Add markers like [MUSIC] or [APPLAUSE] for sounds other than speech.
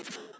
you [LAUGHS]